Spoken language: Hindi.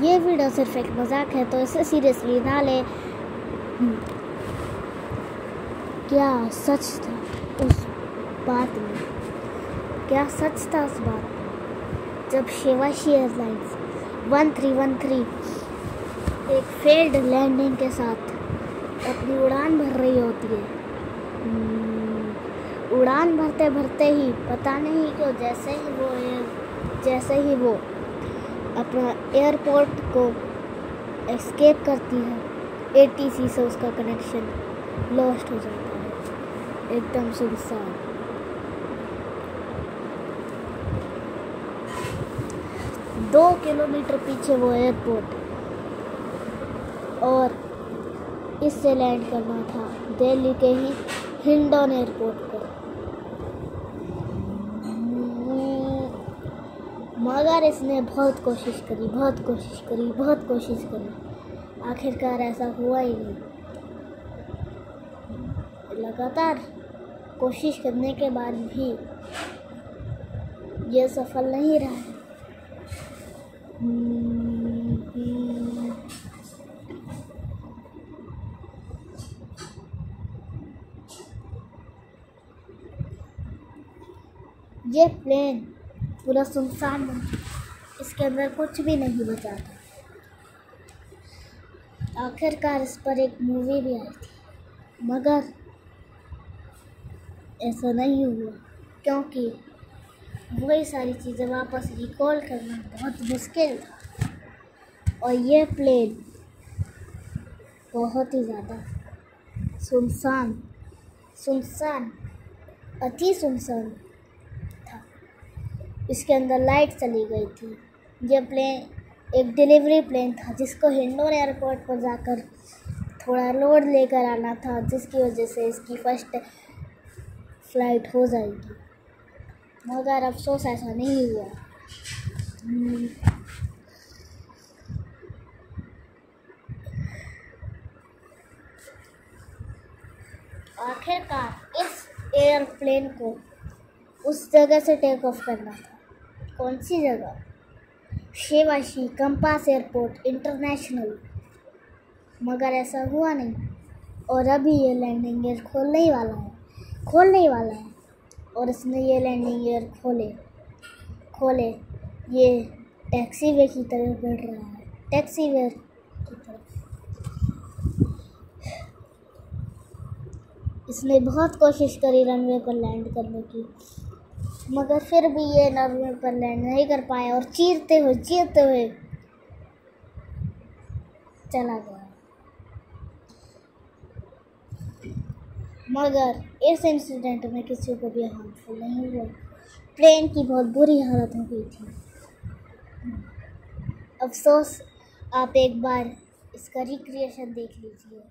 ये वीडियो सिर्फ़ एक मज़ाक है तो इसे सीरियसली ना ले। क्या सच था उस बात में? क्या सच था उस बात में? जब Shivashi airlines one three one three एक फेल्ड लैंडिंग के साथ अपनी उड़ान भर रही होती है। उड़ान भरते भरते ही पता नहीं क्यों जैसे ही वो, जैसे ही वो अपना एयरपोर्ट को एस्केप करती है। एटीसी से उसका कनेक्शन लॉस्ट हो जाता है। एकदम सुनसान। दो किलोमीटर पीछे वो एयरपोर्ट और इससे लैंड करना था दिल्ली के ही हिंडन एयरपोर्ट पर मगर इसने बहुत कोशिश करी, बहुत कोशिश करी, बहुत कोशिश करी। आखिरकार ऐसा हुआ ही नहीं। लगातार कोशिश करने के बाद भी ये सफल नहीं रहा। है ये प्लेन पूरा सुनसान बन इसके अंदर कुछ भी नहीं बचा था। आखिरकार इस पर एक मूवी भी आई थी। मगर ऐसा नहीं हुआ, क्योंकि वही सारी चीज़ें वापस रिकॉल करना बहुत मुश्किल था। और यह प्लेन बहुत ही ज़्यादा सुनसान सुनसान, अति सुनसान इसके अंदर लाइट चली गई थी। यह प्लेन, एक डिलीवरी प्लेन था, जिसको हिंडोन एयरपोर्ट पर जाकर थोड़ा लोड लेकर आना था, जिसकी वजह से इसकी फ़र्स्ट फ़्लाइट हो जाएगी। मगर अफसोस ऐसा नहीं हुआ। आखिरकार इस एयरप्लेन को उस जगह से टेक ऑफ़ करना था। कौन सी जगह? Shevashi compass airport international. मगर ऐसा हुआ नहीं, और अभी ये लैंडिंग गियर खोलने ही वाला है, खोलने ही वाला है, और इसने ये लैंडिंग गियर खोले खोले, ये टैक्सी वे की तरफ़ बढ़ रहा है, टैक्सी वे की तरफ़। इसने बहुत कोशिश करी रनवे पर लैंड करने की मगर फिर भी ये नरवे पर लैंड नहीं कर पाया और चीरते हुए चीरते हुए चला गया। मगर इस इंसिडेंट में किसी को भी हार्मफुल नहीं हुआ। प्लेन की बहुत बुरी हालत हो गई थी। अफसोस, आप एक बार इसका रिक्रिएशन देख लीजिए।